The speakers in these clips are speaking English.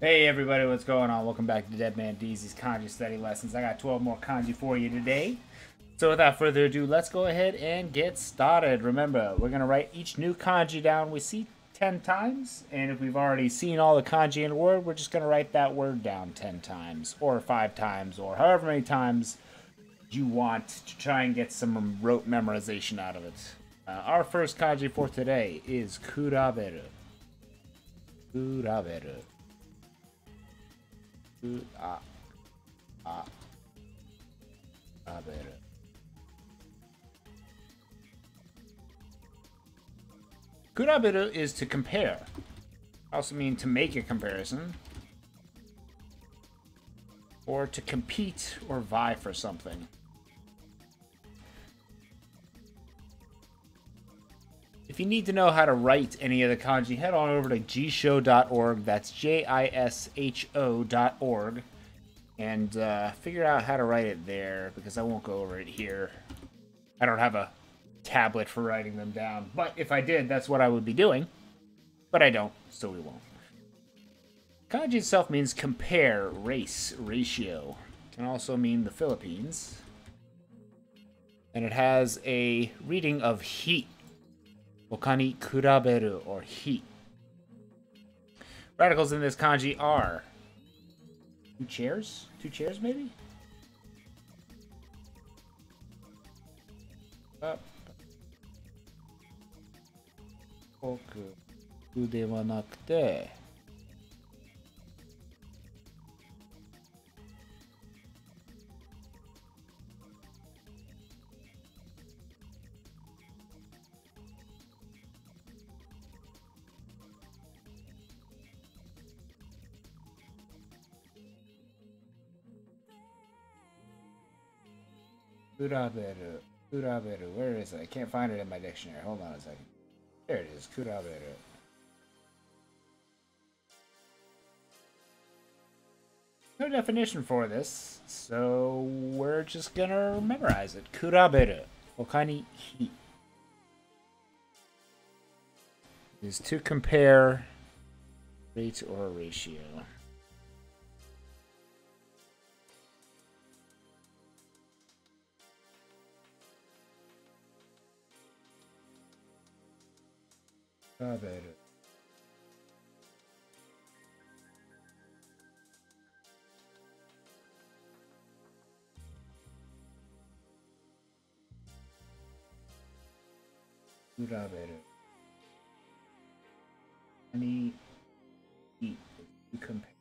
Hey everybody, what's going on? Welcome back to Dead Man Deezy's Kanji Study Lessons. I got 12 more kanji for you today. So without further ado, let's go ahead and get started. Remember, we're going to write each new kanji down we see 10 times. And if we've already seen all the kanji in a word, we're just going to write that word down 10 times. Or 5 times, or however many times you want to try and get some rote memorization out of it. Uh, our first kanji for today is kuraberu. Kuraberu. Ah, ah, kuraberu. Kuraberu is to compare. Also mean to make a comparison. Or to compete or vie for something. If you need to know how to write any of the kanji, head on over to jisho.org. That's J I S H O.org. And uh, figure out how to write it there because I won't go over it here. I don't have a tablet for writing them down. But if I did, that's what I would be doing. But I don't, so we won't. Kanji itself means compare, race, ratio. Can also mean the Philippines. And it has a reading of heat. Okani kuraberu, or heat. Radicals in this kanji are two chairs? Two chairs, maybe? Up. 奥ではなくて、 Kuraberu. Kuraberu. Where is it? I can't find it in my dictionary. Hold on a second. There it is. Kuraberu. No definition for this, so we're just gonna memorize it. Kuraberu. Okani hi. Is to compare rate or ratio. Kuraberu. Any heat to compare.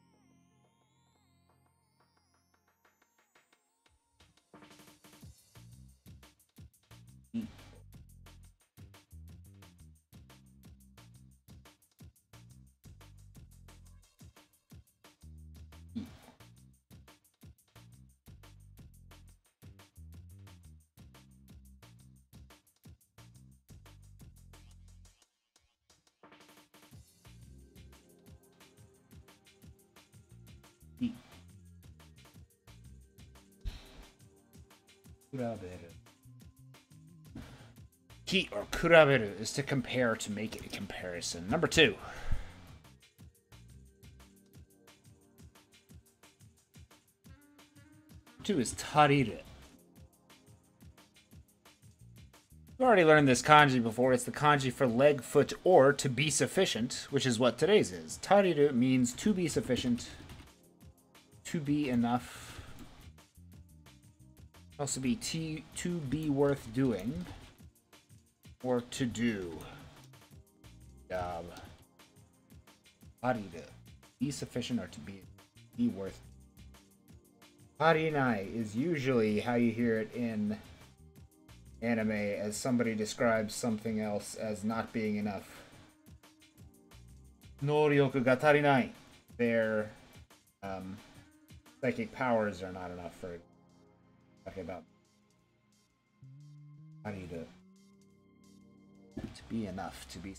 Kuraberu. Heat or kuraberu is to compare to make a comparison. Number two. Two is tariru. We've already learned this kanji before. It's the kanji for leg, foot, or to be sufficient, which is what today's is. Tariru means to be sufficient, to be enough. Also be t to be worth doing. Or to do. Job. Be sufficient or to be be worth. Arinai is usually how you hear it in anime as somebody describes something else as not being enough. Noryoku ga tarinai. Their um, psychic powers are not enough for talking about. I need to to be enough to be.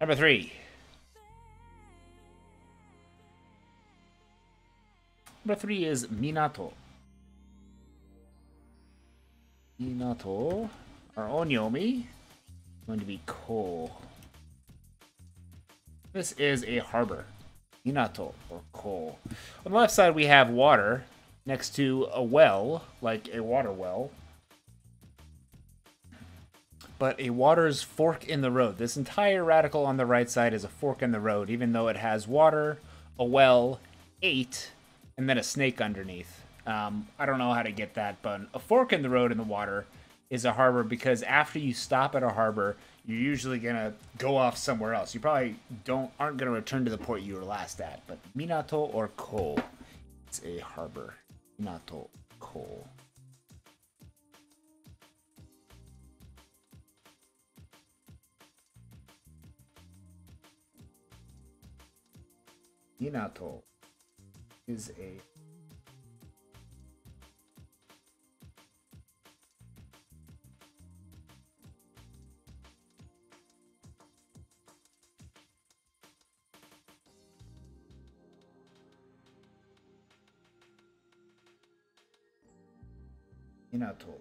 Number three. Number three is minato. Minato our onyomi going to be ko this is a harbor. Minato or Ko. On the left side, we have water next to a well, like a water well. But a water's fork in the road. This entire radical on the right side is a fork in the road, even though it has water, a well, eight, and then a snake underneath. Um, I don't know how to get that, but a fork in the road in the water is a harbor because after you stop at a harbor, you're usually gonna go off somewhere else. You probably don't aren't gonna return to the port you were last at. But Minato or Ko, it's a harbor. Minato Ko. Minato is a Minato.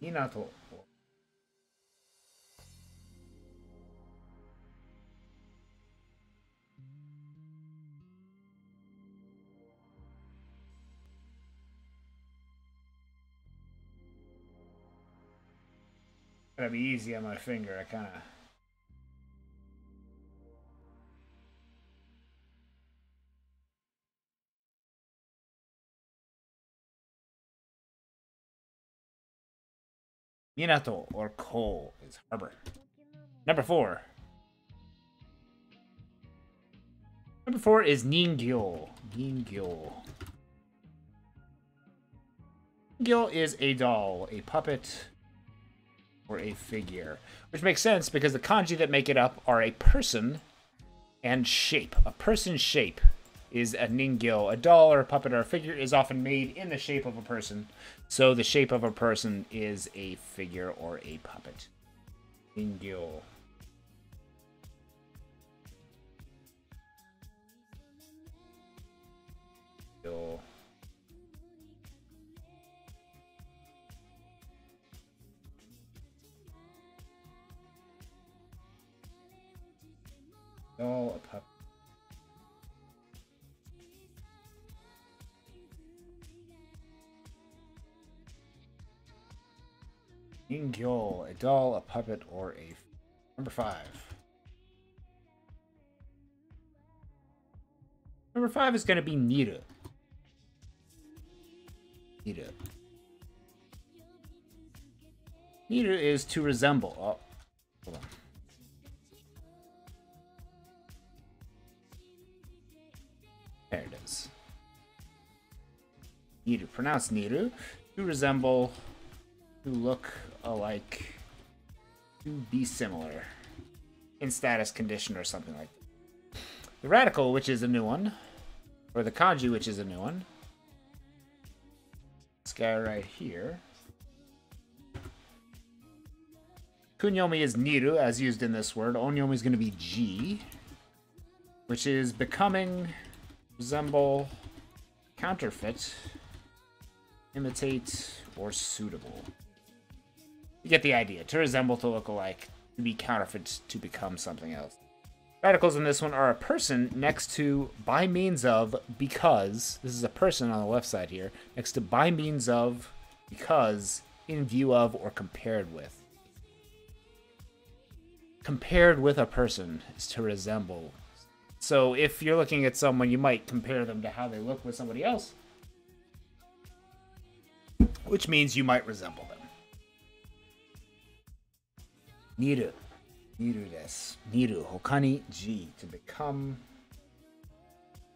Minato. Gotta be easy on my finger. I kind of. Minato or Ko is harbor. Number four. Number four is Ningyo. Ningyo. Ningyo is a doll, a puppet, or a figure. Which makes sense because the kanji that make it up are a person and shape. A person's shape is a ningyo. A doll or a puppet or a figure is often made in the shape of a person. So the shape of a person is a figure or a puppet. Ningyo. Yo. Doll, a. Ningyo, a doll, a puppet, or a number five. Number five is going to be Nita. Nita. Nita is to resemble. Oh, Niru. Pronounce Niru. To resemble. To look alike. To be similar. In status, condition, or something like that. The radical, which is a new one. Or the kanji, which is a new one. This guy right here. Kunyomi is niru, as used in this word. Onyomi is going to be ji, which is becoming, resemble, counterfeit, imitate, or suitable. You get the idea. To resemble, to look alike, to be counterfeit, to become something else. Radicals in this one are a person next to by means of because. This is a person on the left side here. Next to by means of because in view of or compared with. Compared with a person is to resemble. So if you're looking at someone, you might compare them to how they look with somebody else. Which means you might resemble them. Niru. Niru desu. Niru. Hokani ji. To become.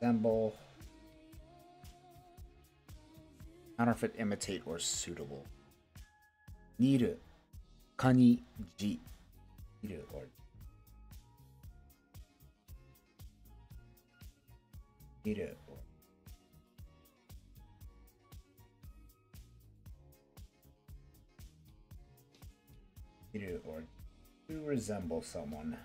Resemble. Counterfeit, imitate, or suitable. Niru. Kani ji. Niru or Niru you or to resemble someone.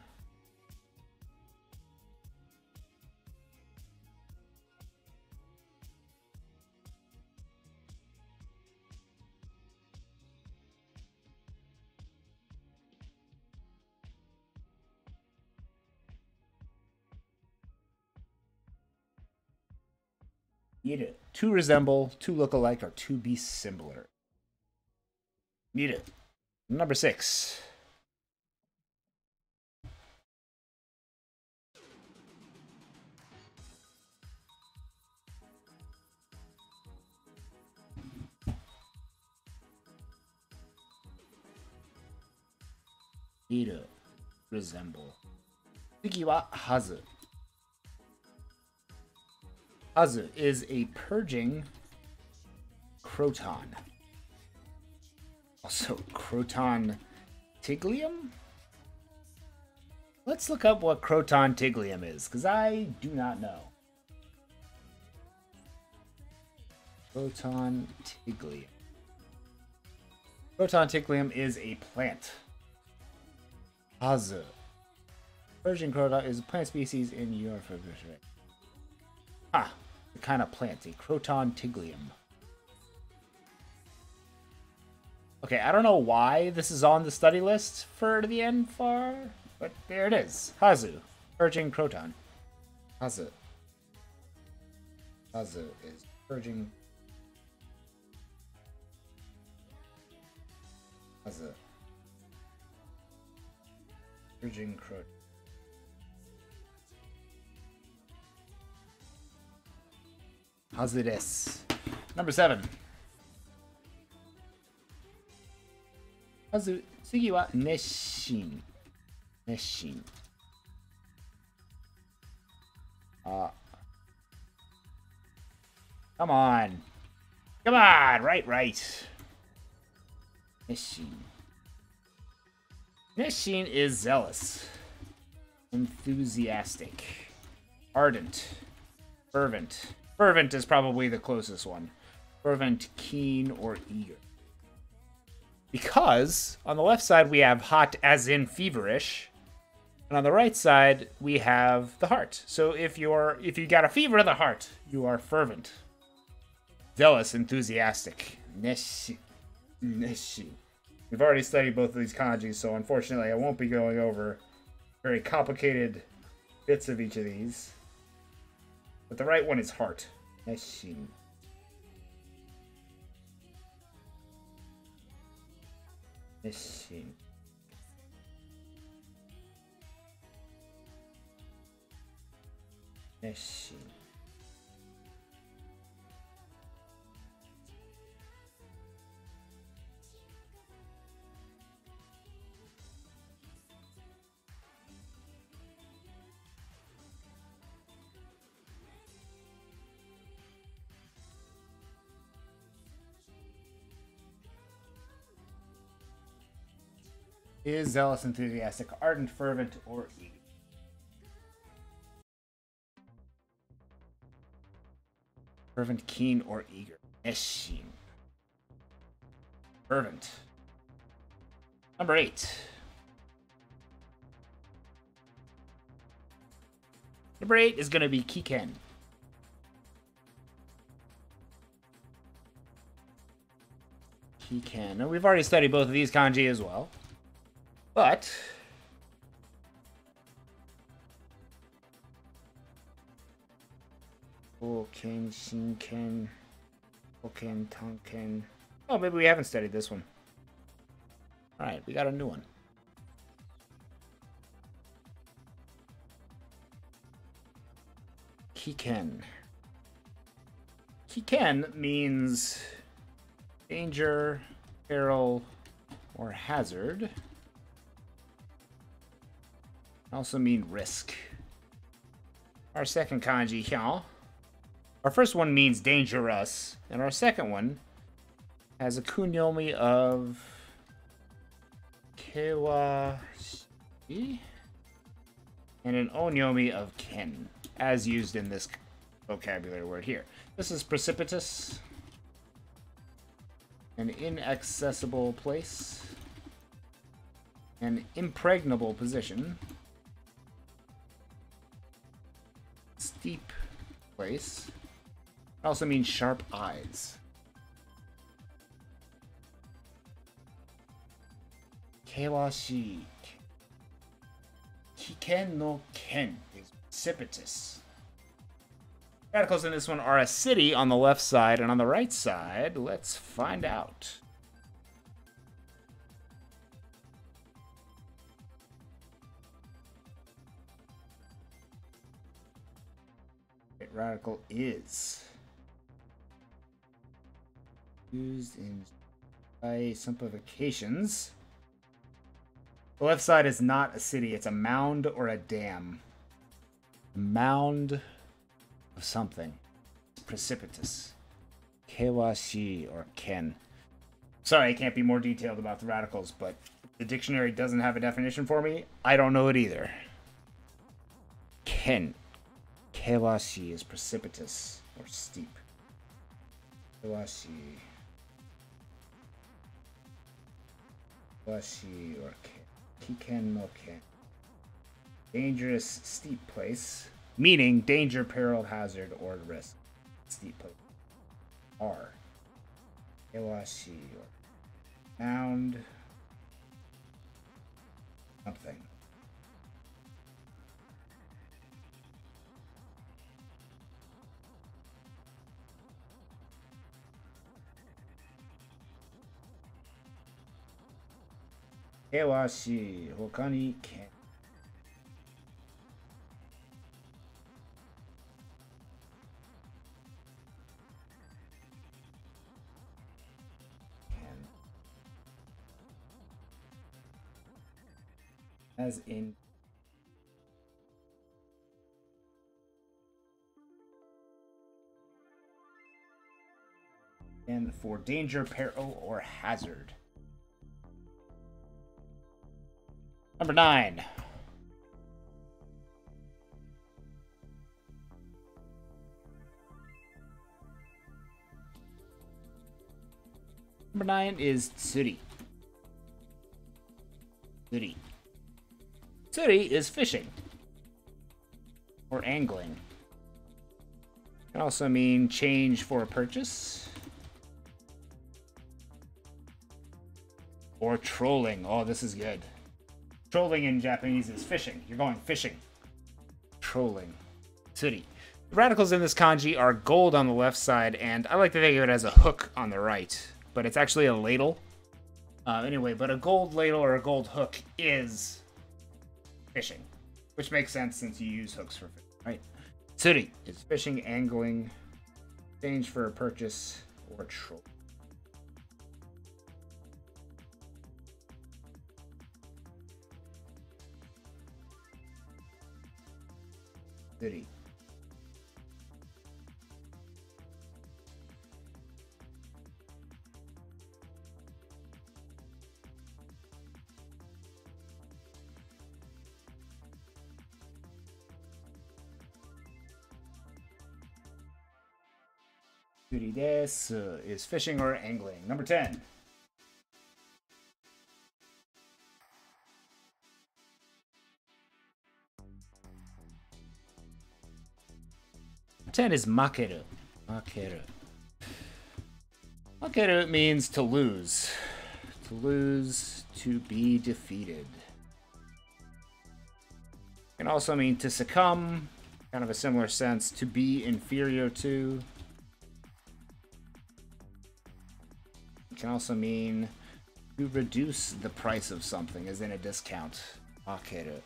Need it. To resemble, to look alike, or to be similar. Need it. Number six. Iru, resemble. 次は hazu. Hazu is a purging croton. Also, croton tiglium? Let's look up what croton tiglium is, because I do not know. Croton tiglium. Croton tiglium is a plant. Azu. Persian croton is a plant species in Europe. Ah, the kind of plant, a Croton tiglium. Okay, I don't know why this is on the study list for the N4, but there it is. Hazu, purging Croton. Hazu. Hazu is purging. Hazu. Purging Croton. Hazu Number seven. まず、次は熱心。熱心。あ。Come on. Come on. Right, right. 熱心。熱心 is zealous, enthusiastic, ardent, fervent. Fervent is probably the closest one. Fervent, keen, or eager. Because on the left side we have hot as in feverish, and on the right side we have the heart. So if you're if you got a fever of the heart, you are fervent, zealous, enthusiastic. Neshi, neshi. We've already studied both of these kanji so unfortunately I won't be going over very complicated bits of each of these. But the right one is heart. Neshin. Neshin. Neshin. Is zealous, enthusiastic, ardent, fervent, or eager? Fervent, keen, or eager? Eshin. Fervent. Number eight. Number eight is going to be Kiken. Kiken. Now, we've already studied both of these kanji as well. But Oken, Shinken, Oken, Tonken. Oh, maybe we haven't studied this one. Alright, we got a new one. Kiken. Kiken means danger, peril, or hazard also mean risk. Our second kanji, hyao. Our first one means dangerous, and our second one has a kunyomi of kewashi and an onyomi of ken, as used in this vocabulary word here. This is precipitous, an inaccessible place, an impregnable position, steep place. It also means sharp eyes. Kewashi. Kiken no ken is precipitous. Radicals in this one are a city on the left side, and on the right side, let's find out. Radical is used in by simplifications. The left side is not a city, it's a mound or a dam. Mound of something. Precipitous. Kewashi or Ken. Sorry, I can't be more detailed about the radicals, but the dictionary doesn't have a definition for me. I don't know it either. Ken. Kewashi is precipitous or steep. Kewashi. Kewashi or Kiken no Ken. Dangerous, steep place. Meaning danger, peril, hazard, or risk. Steep place. R. Kewashi or mound. Something. Kewashi, 他にけ as in and for danger, peril, or hazard. Number nine. Number nine is Tsuri. Tsuri. Tsuri is fishing. Or angling. Can also mean change for a purchase. Or trolling. Oh, this is good. Trolling in Japanese is fishing. You're going fishing. Trolling. Tsuri. The radicals in this kanji are gold on the left side, and I like to think of it as a hook on the right, but it's actually a ladle. Uh, anyway, but a gold ladle or a gold hook is fishing, which makes sense since you use hooks for fishing, right? Tsuri is fishing, angling, exchange for a purchase, or troll. City. Duty desu is fishing or angling. Number 10. 10 is makeru. Makeru. Makeru means to lose. To lose, to be defeated. Can also mean to succumb, kind of a similar sense, to be inferior to. It can also mean to reduce the price of something, as in a discount. Makeru.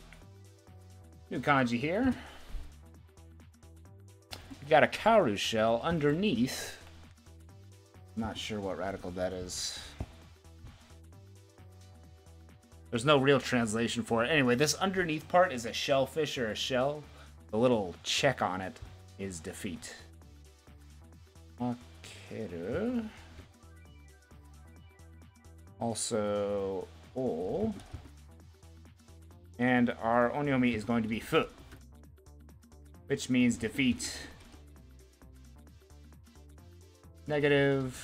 New kanji here. We've got a cowrie shell underneath. Not sure what radical that is. There's no real translation for it. Anyway, this underneath part is a shellfish or a shell. The little check on it is defeat. Also, O. And our onyomi is going to be fu, which means defeat negative,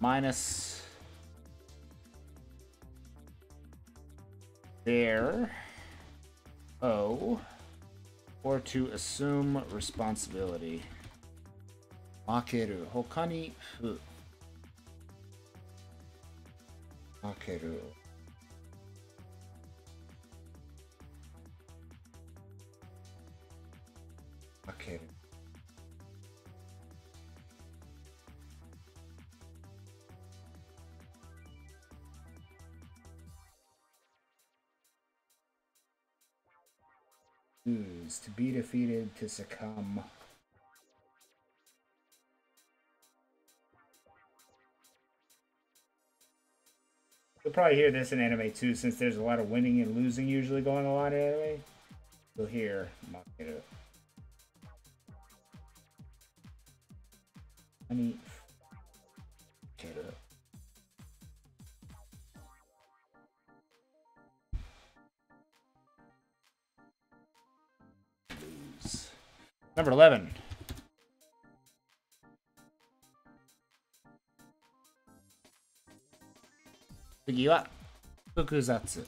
minus, there, O, or to assume responsibility. Makeru, hokani fu. Makeru. Makeru. Lose. To be defeated, to succumb. You'll probably hear this in anime too, since there's a lot of winning and losing usually going on in anime. You'll hear Makero. Number 11. Fukuwa. Fukuzatsu.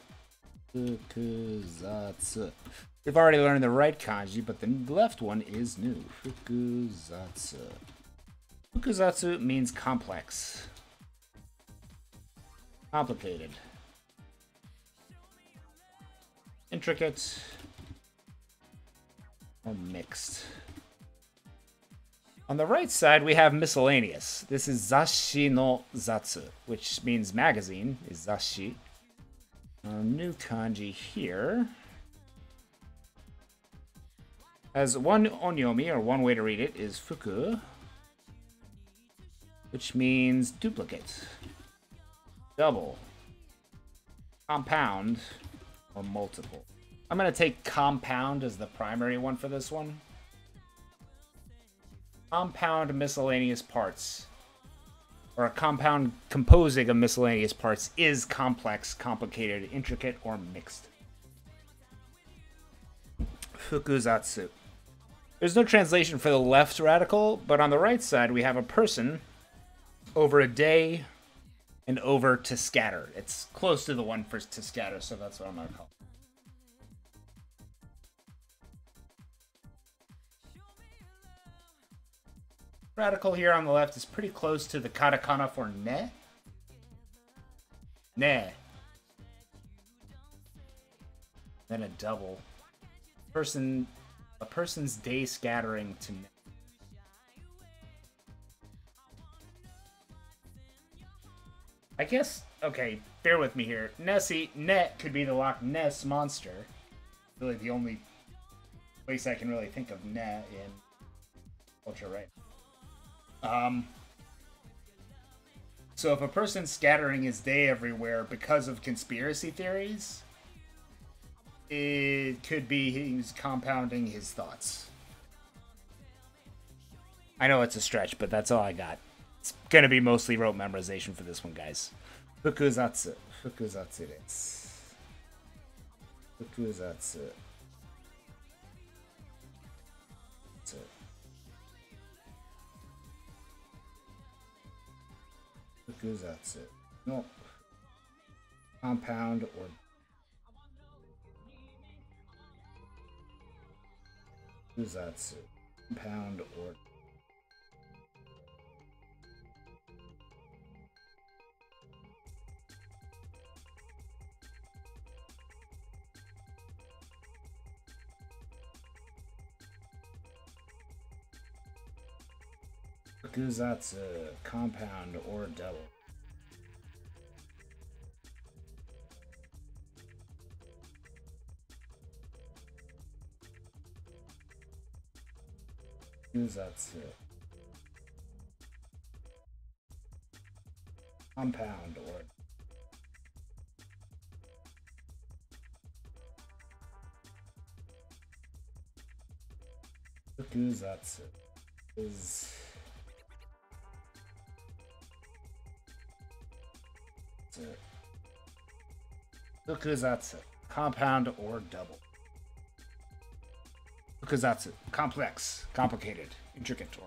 Fukuzatsu. We've already learned the right kanji, but the left one is new. Fukuzatsu. Fukuzatsu means complex. Complicated. Intricate. Mixed. On the right side, we have miscellaneous. This is Zashi no Zatsu, which means magazine, is Zashi. Our new kanji here has one onyomi, or one way to read it, is fuku, which means duplicate, double, compound, or multiple. I'm going to take compound as the primary one for this one compound miscellaneous parts, or a compound composing of miscellaneous parts, is complex, complicated, intricate, or mixed. Fukuzatsu. There's no translation for the left radical, but on the right side we have a person over a day and over to scatter. It's close to the one for to scatter, so that's what I'm going to call it. Radical here on the left is pretty close to the katakana for ne. Ne. Then a double. Person a person's day scattering to ne. I guess okay, bear with me here. Nessie net could be the Loch Ness monster. Really the only place I can really think of net in culture right um, so if a person's scattering his day everywhere because of conspiracy theories, it could be he's compounding his thoughts. I know it's a stretch, but that's all I got. It's gonna be mostly rote memorization for this one, guys. Fukuzatsu. Fukuzatsu. Fukuzatsu. Fukuzatsu. No. Compound or Fukuzatsu. Compound or Fukuzatsu, compound or double. Fukuzatsu. Compound or Fukuzatsu is Fukuzatsu. Compound or double. Fukuzatsu. Complex, complicated, intricate, or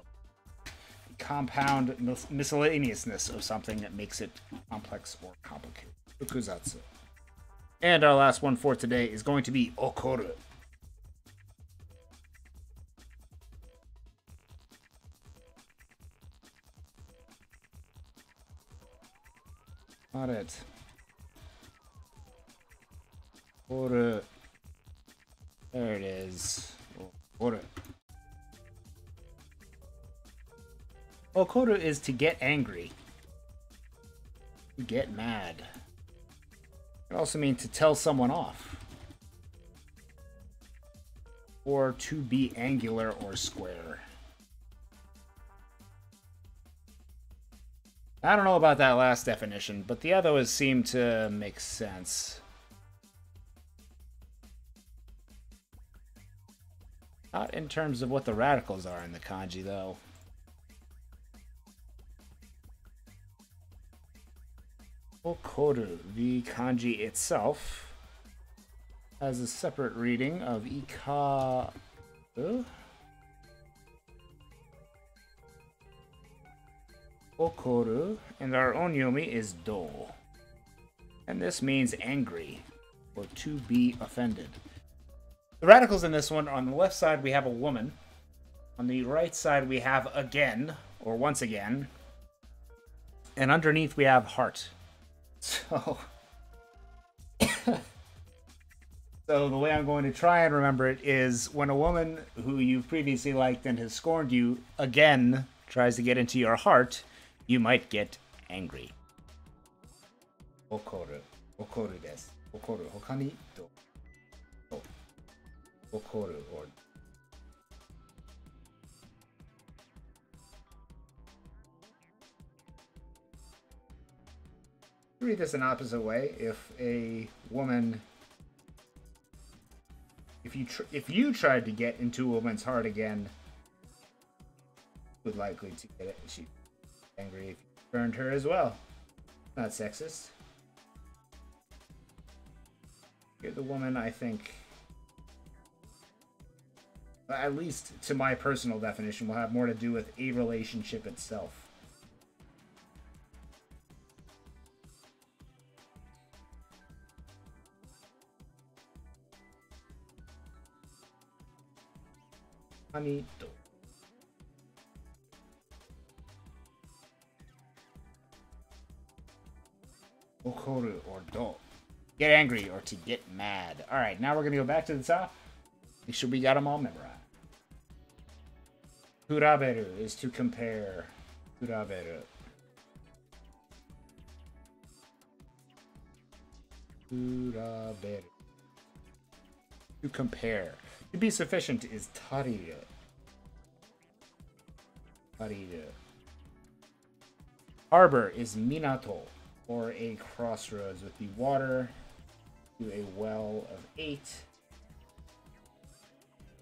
compound mis- miscellaneousness of something that makes it complex or complicated. Fukuzatsu. And our last one for today is going to be Okoru. Not it. Okoru. There it is. Okoru. Okoru is to get angry. Get mad. It also means to tell someone off. or to be angular or square. I don't know about that last definition, but the others seem to make sense. Not in terms of what the radicals are in the kanji, though. Okoru, the kanji itself, has a separate reading of Ika. Okoru, and our onyomi is Do. And this means angry, or to be offended. The radicals in this one, on the left side we have a woman. On the right side we have again, or once again. And underneath we have heart. So... so the way I'm going to try and remember it is when a woman who you've previously liked and has scorned you again tries to get into your heart, you might get angry. Read this an opposite way. If a woman, if you if you tried to get into a woman's heart again, would likely to get it. She angry if you burned her as well. Not sexist. You're the woman I think at least to my personal definition, will have more to do with a relationship itself. Hanito. Okoru or do. Get angry or to get mad. Alright, now we're going to go back to the top. Make sure we got them all memorized. Kuraberu is to compare. Kuraberu. Kuraberu. To compare. To be sufficient is tariru. Tariru. Harbor is minato, or a crossroads with the water to a well of eight.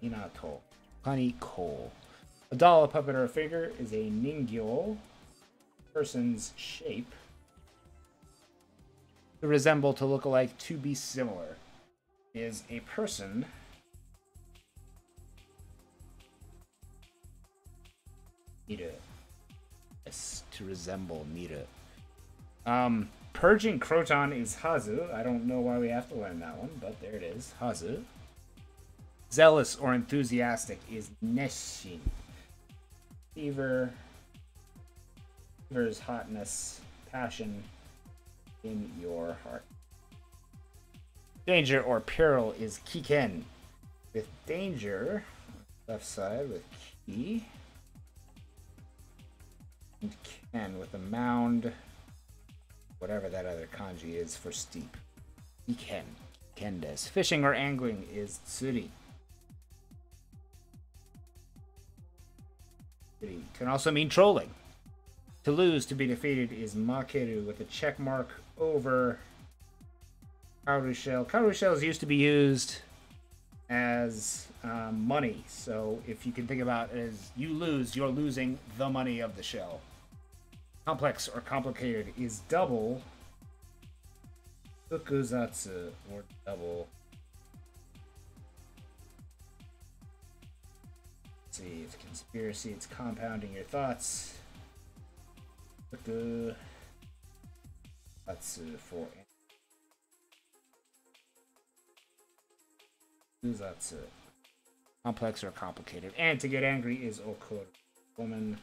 Minato. Honey coal. A doll, a puppet, or a figure is a ningyo, person's shape. To resemble, to look alike, to be similar. Is a person Nita. Yes, to resemble Nita. Um, purging Croton is Hazu. I don't know why we have to learn that one, but there it is. Hazu. Zealous or enthusiastic is Neshin. Fever. Fever's hotness, passion in your heart. Danger or peril is Kiken. With danger, left side with Ki. And Ken with a mound. Whatever that other kanji is for steep. Kiken. Kendes. Fishing or angling is Tsuri. Can also mean trolling. To lose, to be defeated, is Makeru with a check mark over cowrie Shell. cowrie shells used to be used as um, money. So if you can think about it as you lose, you're losing the money of the shell. Complex or complicated is double. Fukuzatsu or double. See, it's conspiracy, it's compounding your thoughts. Fuku. Atsu for Fukuzatsu. Complex or complicated. And to get angry is Okur. Woman.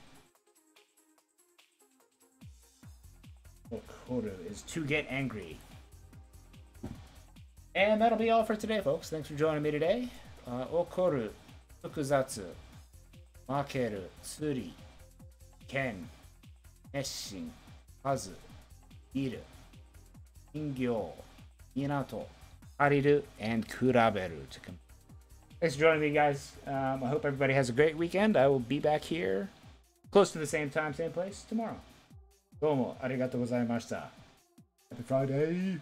Okuru is to get angry. And that'll be all for today, folks. Thanks for joining me today. Uh, Okoru, Fukuzatsu, マケル、スリ、ケン、熱心、カズ、ビル、金魚、港、借りる、and 比べる to compare. Thanks for joining me, guys. Um, I hope everybody has a great weekend. I will be back here close to the same time, same place tomorrow. どうもありがとうございました。Happy Friday!